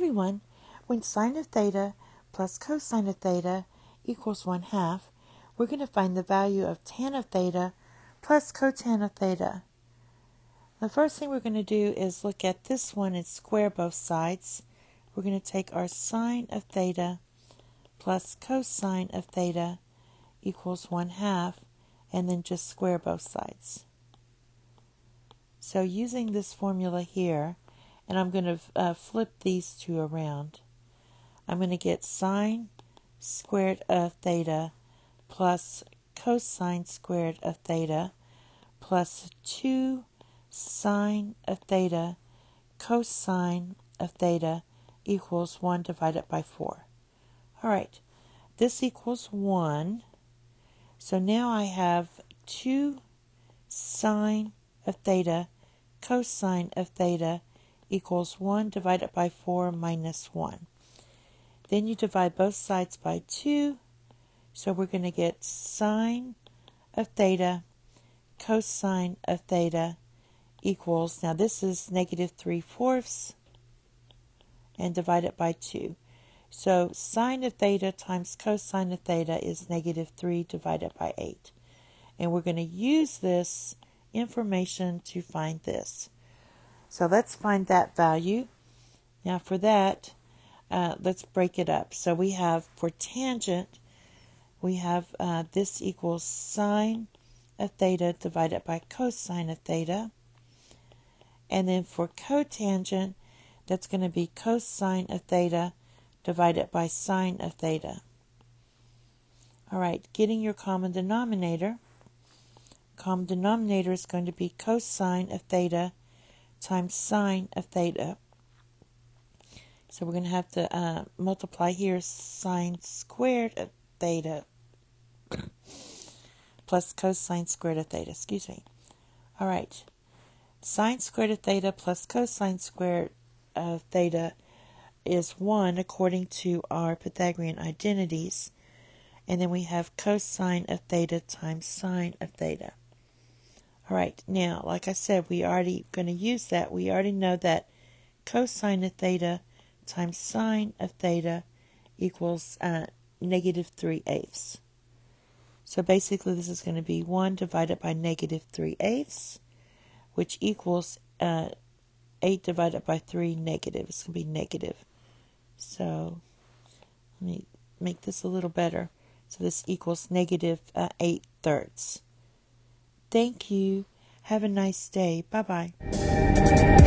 everyone, when sine of theta plus cosine of theta equals 1 half, we're going to find the value of tan of theta plus cotan of theta. The first thing we're going to do is look at this one and square both sides. We're going to take our sine of theta plus cosine of theta equals 1 half and then just square both sides. So using this formula here, and I'm going to uh, flip these two around, I'm going to get sine squared of theta plus cosine squared of theta plus 2 sine of theta cosine of theta equals 1 divided by 4. All right, this equals 1. So now I have 2 sine of theta cosine of theta equals 1 divided by 4 minus 1. Then you divide both sides by 2. So we're going to get sine of theta cosine of theta equals, now this is negative 3 fourths and divided by 2. So sine of theta times cosine of theta is negative 3 divided by 8. And we're going to use this information to find this. So let's find that value. Now for that, uh, let's break it up. So we have for tangent, we have uh, this equals sine of theta divided by cosine of theta. And then for cotangent, that's going to be cosine of theta divided by sine of theta. All right, getting your common denominator. Common denominator is going to be cosine of theta times sine of theta. So we're going to have to uh, multiply here sine squared of theta plus cosine squared of theta. Excuse me. All right. Sine squared of theta plus cosine squared of theta is 1 according to our Pythagorean identities. And then we have cosine of theta times sine of theta. All right, now, like I said, we already going to use that. We already know that cosine of theta times sine of theta equals uh, negative 3 eighths. So basically this is going to be 1 divided by negative 3 eighths, which equals uh, 8 divided by 3 negative. It's going to be negative. So let me make this a little better. So this equals negative, uh, 8 thirds. Thank you. Have a nice day. Bye bye.